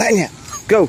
Lanya, go.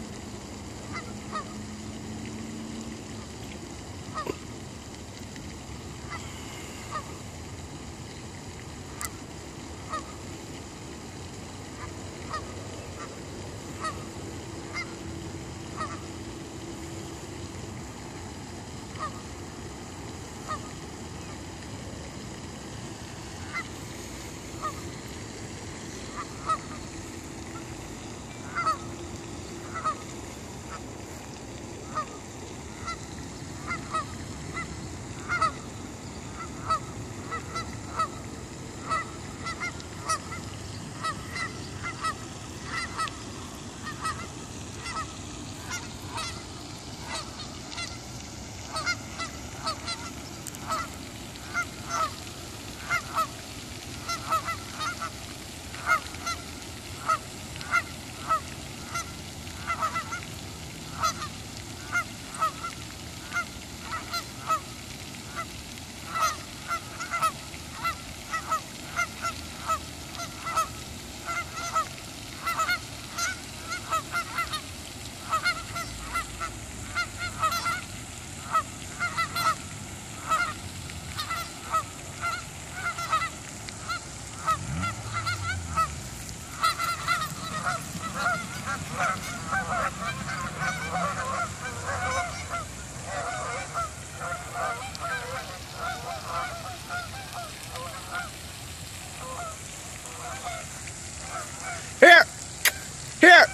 Here!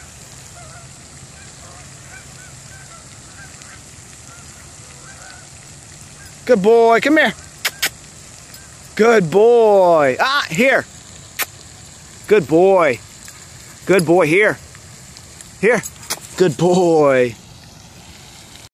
Good boy, come here. Good boy. Ah, here. Good boy. Good boy, here. Here. Good boy.